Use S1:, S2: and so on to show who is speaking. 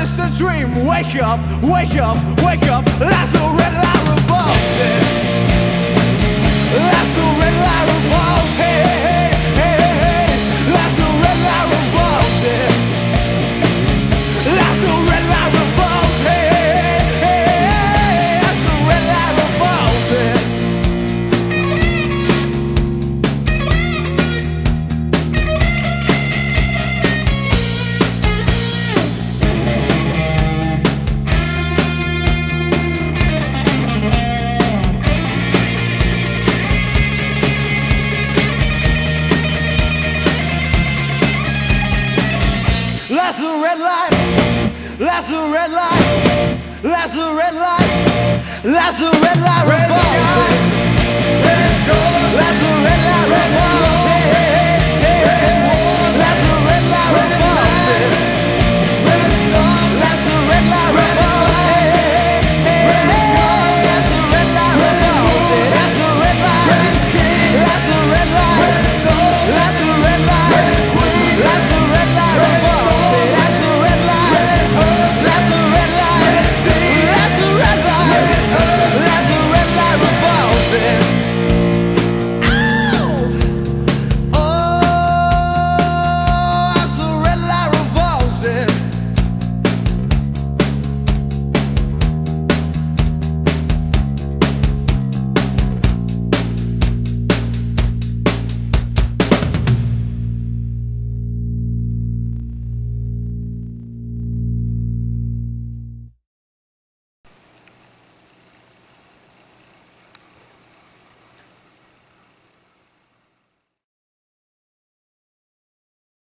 S1: a dream. Wake up, wake up, wake up. That's the red light That's the red light. That's the red light. That's the red light. That's the red light revolves. That's the red light